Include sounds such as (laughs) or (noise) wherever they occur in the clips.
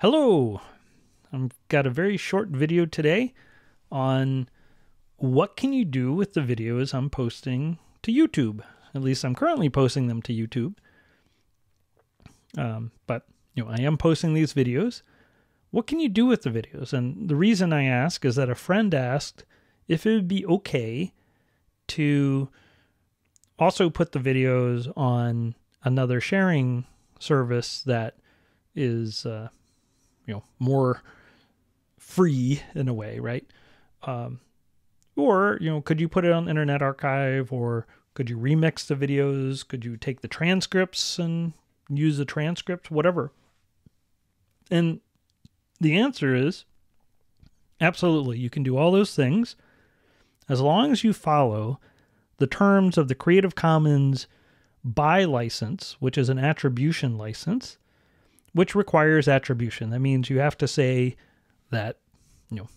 Hello! I've got a very short video today on what can you do with the videos I'm posting to YouTube. At least I'm currently posting them to YouTube. Um, but you know, I am posting these videos. What can you do with the videos? And the reason I ask is that a friend asked if it would be okay to also put the videos on another sharing service that is uh, you know more free in a way, right? Um, or you know, could you put it on Internet Archive, or could you remix the videos? Could you take the transcripts and use the transcripts, whatever? And the answer is absolutely. You can do all those things as long as you follow the terms of the Creative Commons by license, which is an attribution license, which requires attribution. That means you have to say that, you know,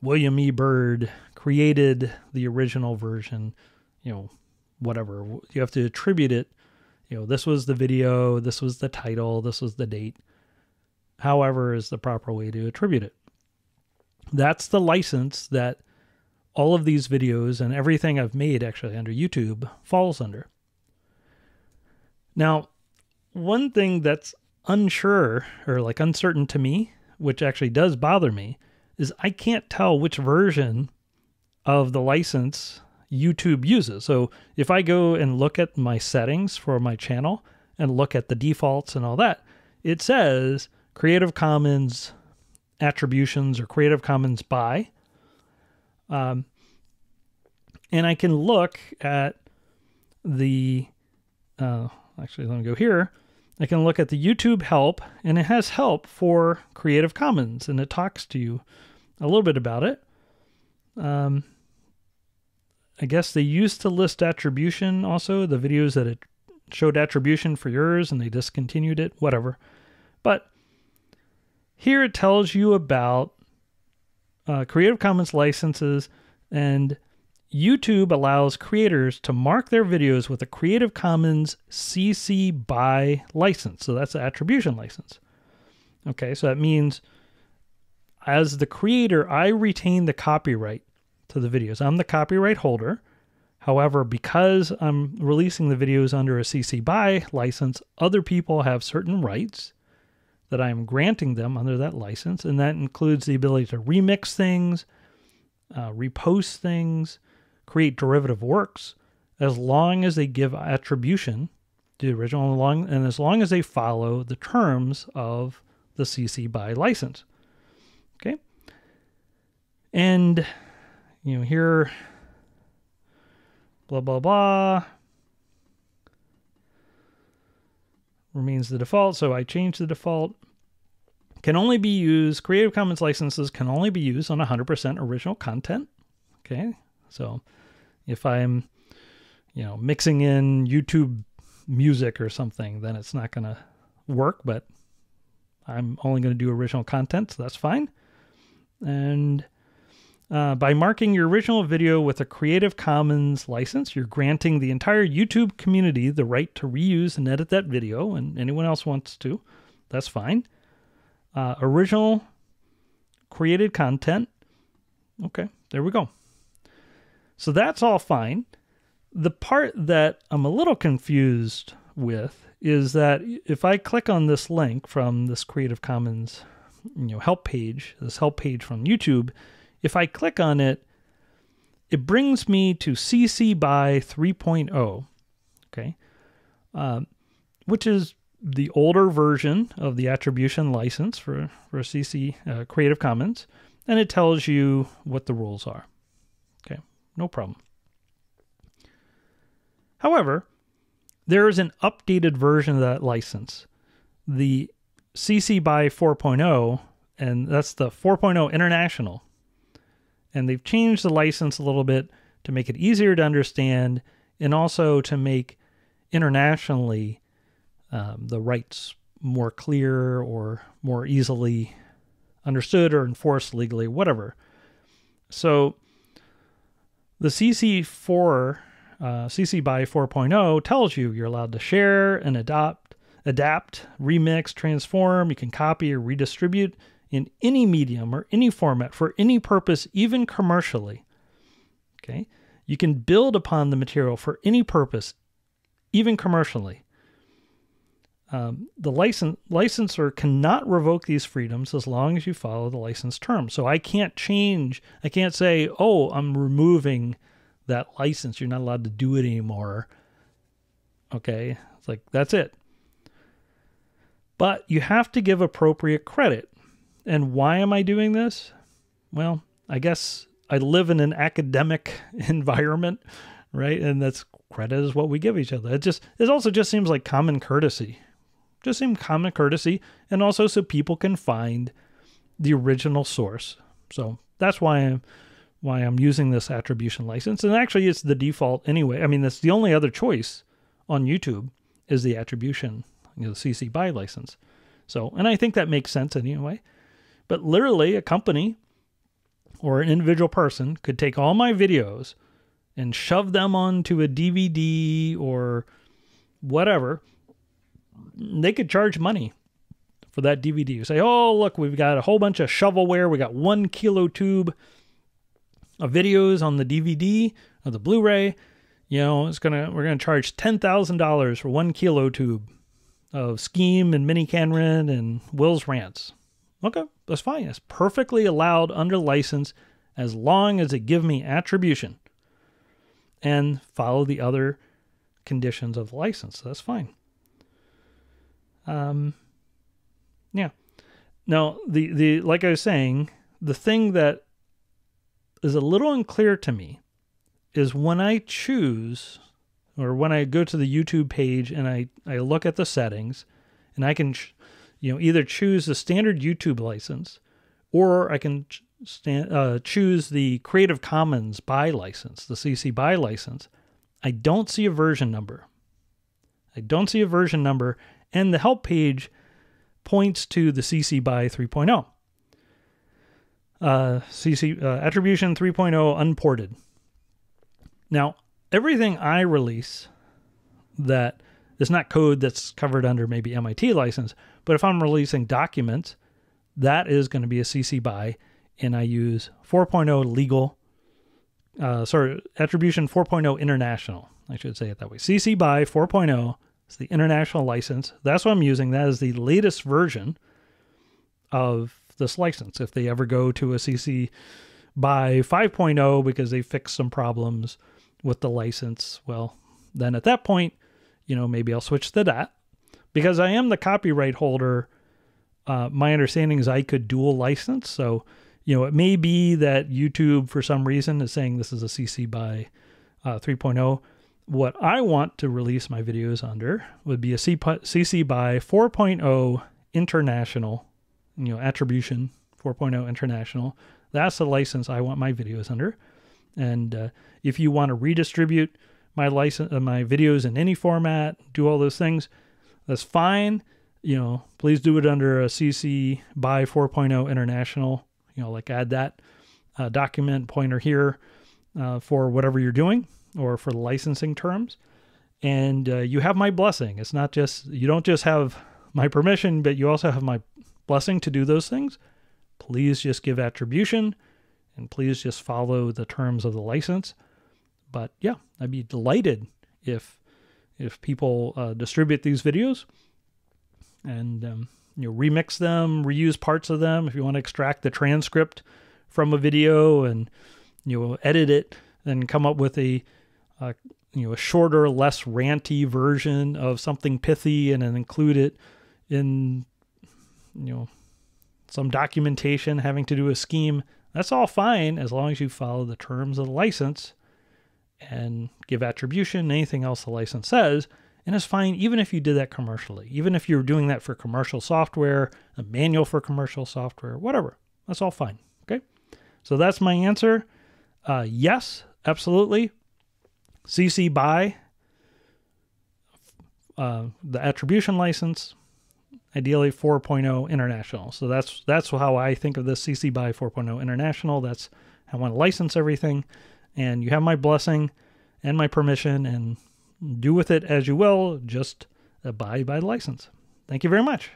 William E. Byrd created the original version, you know, whatever. You have to attribute it. You know, this was the video, this was the title, this was the date. However, is the proper way to attribute it. That's the license that all of these videos and everything I've made actually under YouTube falls under. Now, one thing that's unsure or like uncertain to me, which actually does bother me, is I can't tell which version of the license YouTube uses. So if I go and look at my settings for my channel and look at the defaults and all that, it says Creative Commons attributions or Creative Commons by. Um, and I can look at the, uh, actually, let me go here. I can look at the YouTube help, and it has help for Creative Commons, and it talks to you a little bit about it. Um, I guess they used to list attribution also, the videos that it showed attribution for yours, and they discontinued it, whatever. But here it tells you about uh, Creative Commons licenses, and YouTube allows creators to mark their videos with a Creative Commons CC BY license. So that's an attribution license. Okay, so that means as the creator, I retain the copyright to the videos. I'm the copyright holder. However, because I'm releasing the videos under a CC BY license, other people have certain rights that I am granting them under that license, and that includes the ability to remix things, uh, repost things, create derivative works, as long as they give attribution to the original, and as long as they follow the terms of the CC BY license. Okay, and you know here, blah blah blah. remains the default. So I change the default. Can only be used, Creative Commons licenses can only be used on 100% original content. Okay. So if I'm, you know, mixing in YouTube music or something, then it's not going to work, but I'm only going to do original content. So that's fine. And uh, by marking your original video with a Creative Commons license, you're granting the entire YouTube community the right to reuse and edit that video, and anyone else wants to, that's fine. Uh, original created content. Okay, there we go. So that's all fine. The part that I'm a little confused with is that if I click on this link from this Creative Commons you know help page, this help page from YouTube, if I click on it, it brings me to CC BY 3.0, okay, um, which is the older version of the attribution license for, for CC uh, Creative Commons, and it tells you what the rules are. No problem. However, there is an updated version of that license, the CC BY 4.0, and that's the 4.0 International and they've changed the license a little bit to make it easier to understand and also to make internationally um, the rights more clear or more easily understood or enforced legally, whatever. So the CC4, uh, CC BY 4.0 tells you you're allowed to share and adopt, adapt, remix, transform. You can copy or redistribute in any medium or any format for any purpose, even commercially. Okay. You can build upon the material for any purpose, even commercially. Um, the license licensor cannot revoke these freedoms as long as you follow the license terms. So I can't change. I can't say, "Oh, I'm removing that license. You're not allowed to do it anymore." Okay, it's like that's it. But you have to give appropriate credit. And why am I doing this? Well, I guess I live in an academic (laughs) environment, right? And that's credit is what we give each other. It just it also just seems like common courtesy. Just seem common courtesy and also so people can find the original source. So that's why I'm why I'm using this attribution license. And actually it's the default anyway. I mean, that's the only other choice on YouTube is the attribution, you know, the CC BY license. So, and I think that makes sense anyway. But literally a company or an individual person could take all my videos and shove them onto a DVD or whatever, they could charge money for that DVD. You say, oh, look, we've got a whole bunch of shovelware. We got one kilo tube of videos on the DVD or the Blu-ray. You know, it's gonna we're gonna charge ten thousand dollars for one kilo tube of Scheme and miniKanren and Will's Rants. Okay, that's fine. It's perfectly allowed under license as long as it give me attribution and follow the other conditions of license. That's fine. Um, yeah. Now, the, the like I was saying, the thing that is a little unclear to me is when I choose or when I go to the YouTube page and I, I look at the settings and I can you know, either choose the standard YouTube license or I can st- uh, choose the Creative Commons BY license, the CC BY license. I don't see a version number. I don't see a version number, and the help page points to the CC BY 3.0. Uh, CC uh, attribution 3.0 unported. Now, everything I release that is not code that's covered under maybe MIT license but if I'm releasing documents, that is going to be a CC BY, and I use 4.0 legal, uh, sorry, attribution 4.0 international. I should say it that way. CC BY 4.0 is the international license. That's what I'm using. That is the latest version of this license. If they ever go to a CC BY 5.0 because they fixed some problems with the license, well, then at that point, you know, maybe I'll switch to that because I am the copyright holder. Uh, my understanding is I could dual license. So, you know, it may be that YouTube, for some reason, is saying this is a CC BY uh, 3.0. What I want to release my videos under would be a CC BY 4.0 international, you know, attribution 4.0 international. That's the license I want my videos under. And uh, if you want to redistribute my license, uh, my videos in any format, do all those things, that's fine. You know, please do it under a CC BY 4.0 international. You know, like add that uh, document pointer here uh, for whatever you're doing or for licensing terms. And uh, you have my blessing. It's not just, you don't just have my permission, but you also have my blessing to do those things. Please just give attribution and please just follow the terms of the license. But yeah, I'd be delighted if if people uh, distribute these videos and um, you know remix them, reuse parts of them. If you want to extract the transcript from a video and you know edit it, then come up with a uh, you know a shorter, less ranty version of something pithy, and then include it in you know some documentation having to do a scheme. That's all fine as long as you follow the terms of the license and give attribution, anything else the license says, and it's fine even if you did that commercially. Even if you're doing that for commercial software, a manual for commercial software, whatever. That's all fine. Okay. So that's my answer. Uh, yes, absolutely. CC BY uh, the attribution license, ideally 4.0 international. So that's that's how I think of this CC BY 4.0 international. That's I want to license everything and you have my blessing and my permission and do with it as you will just abide by the license Thank you very much.